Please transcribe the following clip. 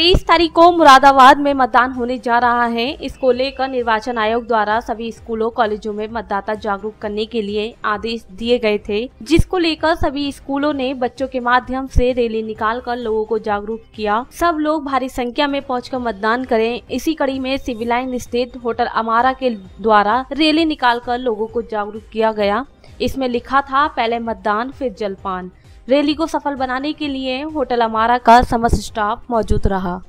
तेईस तारीख को मुरादाबाद में मतदान होने जा रहा है। इसको लेकर निर्वाचन आयोग द्वारा सभी स्कूलों, कॉलेजों में मतदाता जागरूक करने के लिए आदेश दिए गए थे, जिसको लेकर सभी स्कूलों ने बच्चों के माध्यम से रैली निकालकर लोगों को जागरूक किया। सब लोग भारी संख्या में पहुंचकर मतदान करें। इसी कड़ी में सिविल लाइन स्थित होटल अमारा के द्वारा रैली निकालकर लोगों को जागरूक किया गया। इसमें लिखा था, पहले मतदान, फिर जलपान। रैली को सफल बनाने के लिए होटल अमारा का समस्त स्टाफ मौजूद रहा।